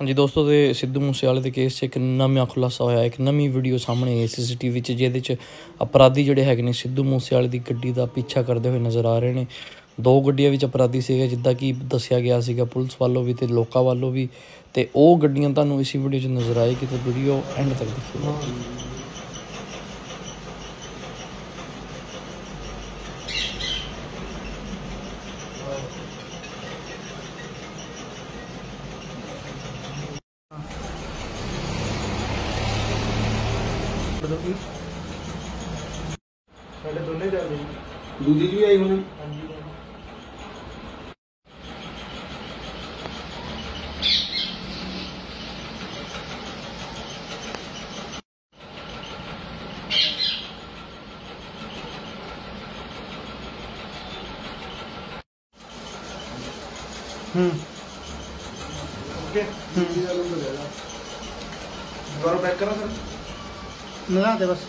ਹਾਂਜੀ ਦੋਸਤੋ, ਤੇ ਸਿੱਧੂ ਮੂਸੇਵਾਲੇ ਦੇ ਕੇਸ 'ਚ ਇੱਕ ਨਵਾਂ ਖੁਲਾਸਾ ਹੋਇਆ। ਇੱਕ ਨਵੀਂ ਵੀਡੀਓ ਸਾਹਮਣੇ ਆਈ ਸੀਸੀਟੀਵੀ 'ਚ, ਜਿਹਦੇ 'ਚ ਅਪਰਾਧੀ ਜਿਹੜੇ ਹੈਗੇ ਨੇ ਸਿੱਧੂ ਮੂਸੇਵਾਲੇ ਦੀ ਗੱਡੀ ਦਾ ਪਿੱਛਾ ਕਰਦੇ ਹੋਏ ਨਜ਼ਰ ਆ ਰਹੇ ਨੇ। ਦੋ ਗੱਡੀਆਂ ਵਿੱਚ ਅਪਰਾਧੀ ਸੀਗੇ, ਜਿੱਦਾਂ ਕਿ ਦੱਸਿਆ ਗਿਆ ਸੀਗਾ ਪੁਲਿਸ ਵੱਲੋਂ ਵੀ ਤੇ ਲੋਕਾਂ ਵੱਲੋਂ ਵੀ। ਤੇ ਉਹ ਗੱਡੀਆਂ ਤੁਹਾਨੂੰ ਇਸੇ ਵੀਡੀਓ 'ਚ ਨਜ਼ਰ ਆਏਗੀ ਤੇ ਵੀਡੀਓ ਐਂਡ ਤੱਕ ਦੇਖਿਓ। ਸਾਡੇ ਦੋਨੇ ਚੱਲਦੇ ਜੀ ਦੂਜੀ ਜੀ ਵੀ ਆਈ ਹੁਣ ਹਾਂਜੀ ਹੂੰ ਓਕੇ ਹੂੰ ਦੁਬਾਰਾ ਬੈਕ ਕਰਾਂ 能啊这个是